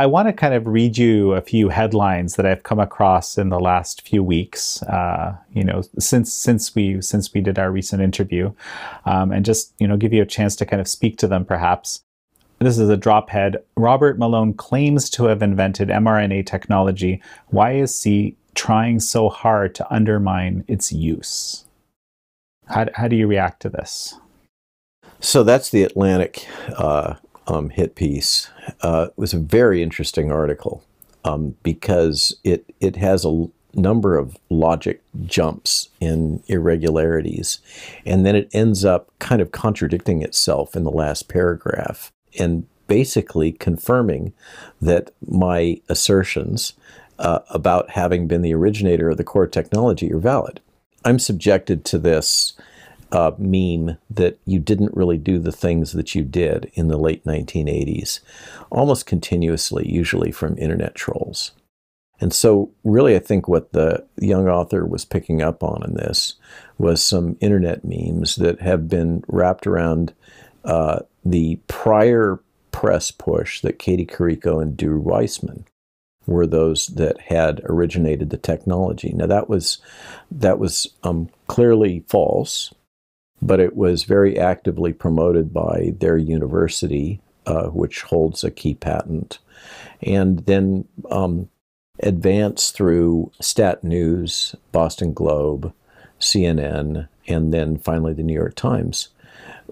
I want to kind of read you a few headlines that I've come across in the last few weeks. Uh, you know, since since we since we did our recent interview, um, and just you know give you a chance to kind of speak to them, perhaps. This is a drop head. Robert Malone claims to have invented mRNA technology. Why is he trying so hard to undermine its use? How, how do you react to this? So that's the Atlantic uh, um, hit piece. Uh, was a very interesting article um, because it it has a number of logic jumps and irregularities, and then it ends up kind of contradicting itself in the last paragraph and basically confirming that my assertions uh, about having been the originator of the core technology are valid. I'm subjected to this uh, meme that you didn't really do the things that you did in the late 1980s, almost continuously, usually from internet trolls. And so, really, I think what the young author was picking up on in this was some internet memes that have been wrapped around uh, the prior press push that Katie Karikó and Drew Weissman were those that had originated the technology. Now that was that was um, clearly false, but it was very actively promoted by their university, uh, which holds a key patent, and then um, advanced through Stat News, Boston Globe, CNN, and then finally the New York Times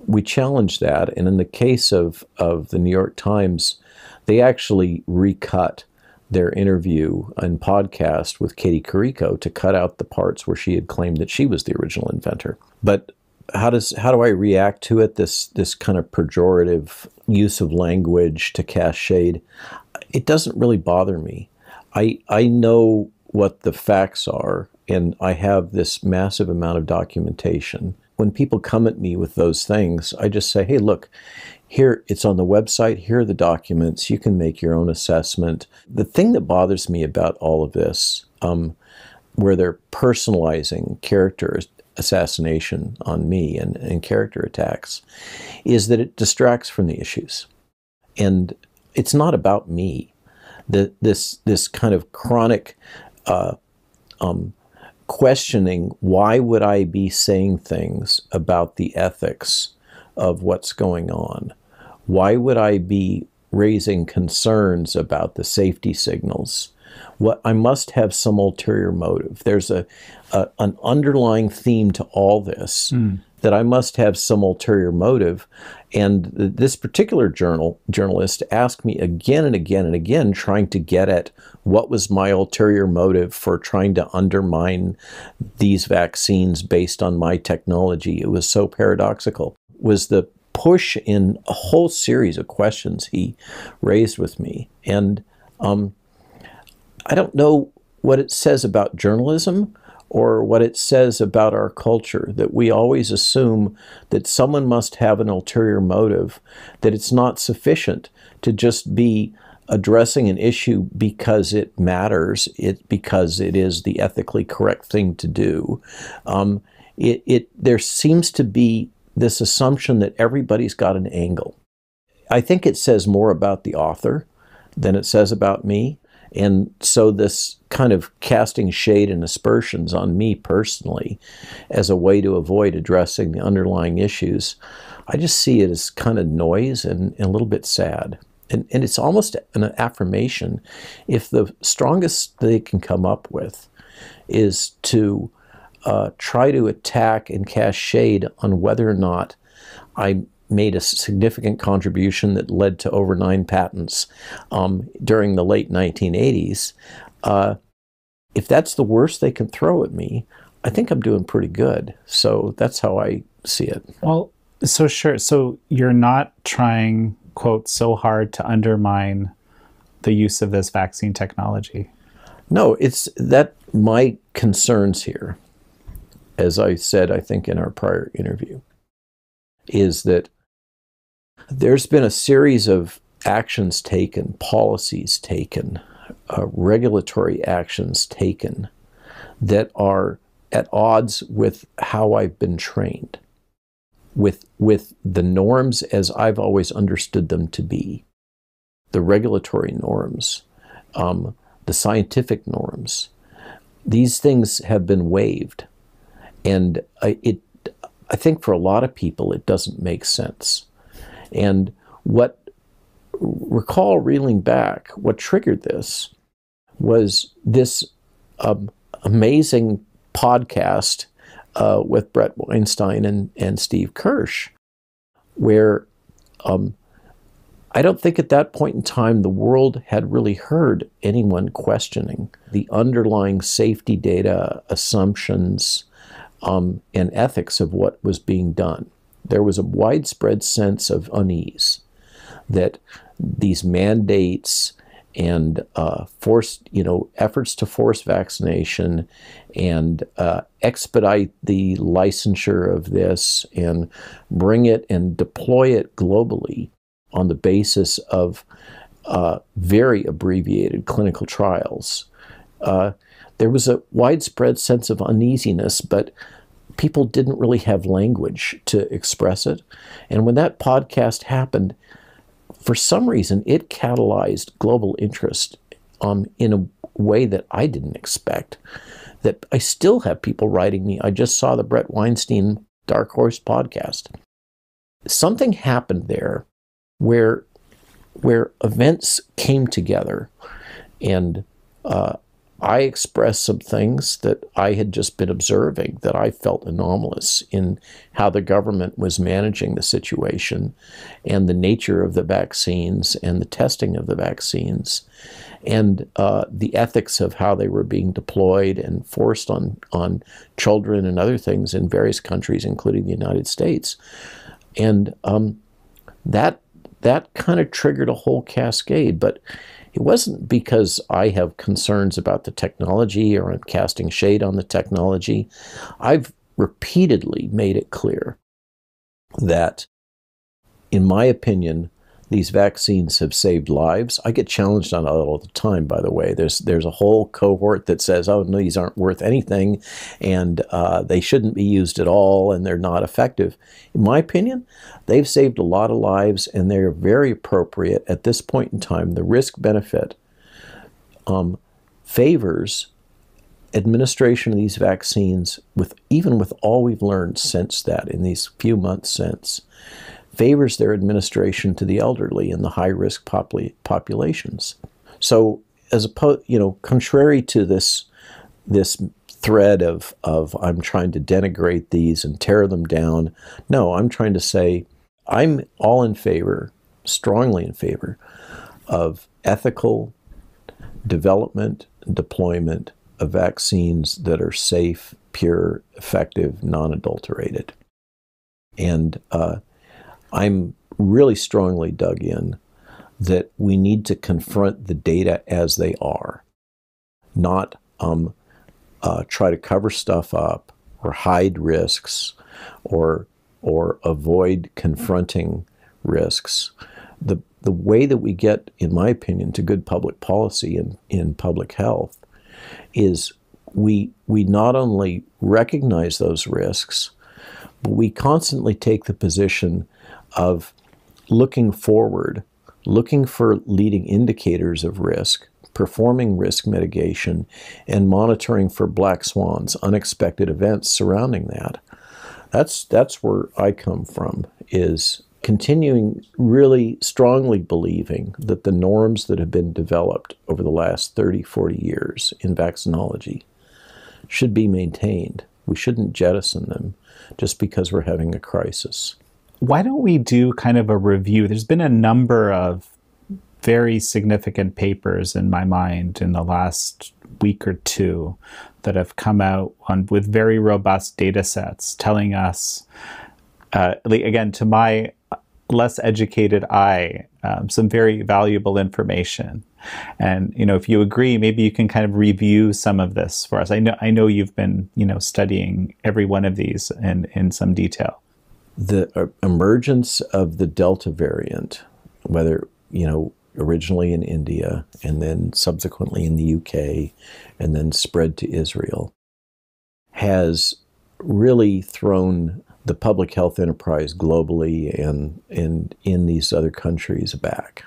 we challenged that. And in the case of, of the New York Times, they actually recut their interview and podcast with Katie Karikó to cut out the parts where she had claimed that she was the original inventor. But how does how do I react to it? This this kind of pejorative use of language to cast shade. It doesn't really bother me. I I know what the facts are, and I have this massive amount of documentation when people come at me with those things, I just say, hey, look, here it's on the website, here are the documents, you can make your own assessment. The thing that bothers me about all of this, um, where they're personalizing character assassination on me and, and character attacks, is that it distracts from the issues. And it's not about me. The, this, this kind of chronic uh, um, questioning why would I be saying things about the ethics of what's going on? Why would I be raising concerns about the safety signals? What I must have some ulterior motive. There's a, a an underlying theme to all this. Mm that I must have some ulterior motive. And this particular journal journalist asked me again and again and again, trying to get at what was my ulterior motive for trying to undermine these vaccines based on my technology. It was so paradoxical. Was the push in a whole series of questions he raised with me, and um, I don't know what it says about journalism or what it says about our culture that we always assume that someone must have an ulterior motive, that it's not sufficient to just be addressing an issue because it matters, it because it is the ethically correct thing to do. Um, it, it there seems to be this assumption that everybody's got an angle. I think it says more about the author than it says about me. And so this kind of casting shade and aspersions on me personally as a way to avoid addressing the underlying issues, I just see it as kind of noise and, and a little bit sad. And, and it's almost an affirmation if the strongest they can come up with is to uh, try to attack and cast shade on whether or not I made a significant contribution that led to over nine patents um, during the late 1980s. Uh, if that's the worst they can throw at me, I think I'm doing pretty good. So that's how I see it. Well, so sure. So you're not trying, quote, so hard to undermine the use of this vaccine technology. No, it's that my concerns here, as I said, I think in our prior interview, is that there's been a series of actions taken, policies taken, uh, regulatory actions taken that are at odds with how I've been trained, with, with the norms as I've always understood them to be. the regulatory norms, um, the scientific norms. These things have been waived, and I, it. I think for a lot of people, it doesn't make sense. And what recall reeling back, what triggered this was this um, amazing podcast uh, with Bret Weinstein and, and Steve Kirsch, where um, I don't think at that point in time the world had really heard anyone questioning the underlying safety data, assumptions, um, and ethics of what was being done. There was a widespread sense of unease that these mandates and uh, forced, you know, efforts to force vaccination and uh, expedite the licensure of this and bring it and deploy it globally on the basis of uh, very abbreviated clinical trials. Uh, there was a widespread sense of uneasiness, but people didn't really have language to express it. And when that podcast happened, for some reason, it catalyzed global interest um, in a way that I didn't expect. That I still have people writing me. I just saw the Bret Weinstein Dark Horse podcast. Something happened there where where events came together, and uh, I expressed some things that I had just been observing that I felt anomalous in how the government was managing the situation and the nature of the vaccines and the testing of the vaccines and uh, the ethics of how they were being deployed and forced on, on children and other things in various countries, including the United States. And um, that, that kind of triggered a whole cascade. But it wasn't because I have concerns about the technology or I'm casting shade on the technology. I've repeatedly made it clear that, in my opinion, these vaccines have saved lives. I get challenged on it all the time, by the way. There's there's a whole cohort that says, "Oh no, these aren't worth anything, and uh, they shouldn't be used at all, and they're not effective." In my opinion, they've saved a lot of lives, and they're very appropriate at this point in time. The risk benefit um, favors administration of these vaccines with even with all we've learned since that in these few months since favors their administration to the elderly and the high risk popul- populations. So, as opposed, you know, contrary to this this thread of of I'm trying to denigrate these and tear them down, no, I'm trying to say I'm all in favor, strongly in favor, of ethical development deployment of vaccines that are safe, pure, effective, non adulterated. And uh, I'm really strongly dug in that we need to confront the data as they are, not um, uh, try to cover stuff up or hide risks or or avoid confronting risks. The the way that we get, in my opinion, to good public policy in, in public health is we we not only recognize those risks, but we constantly take the position of looking forward, looking for leading indicators of risk, performing risk mitigation, and monitoring for black swans, unexpected events surrounding that. That's that's where I come from is continuing really strongly believing that the norms that have been developed over the last 30, 40 years in vaccinology should be maintained. We shouldn't jettison them just because we're having a crisis why don't we do kind of a review? There's been a number of very significant papers in my mind in the last week or two that have come out on with very robust data sets telling us uh, again to my less educated eye um, some very valuable information. And you know if you agree maybe you can kind of review some of this for us. I know i know you've been you know studying every one of these in in some detail the uh, emergence of the Delta variant, whether, you know, originally in India and then subsequently in the UK and then spread to Israel, has really thrown the public health enterprise globally and, and in these other countries back.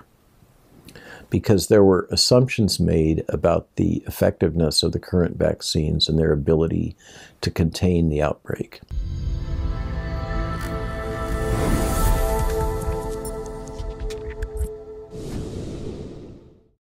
because there were assumptions made about the effectiveness of the current vaccines and their ability to contain the outbreak.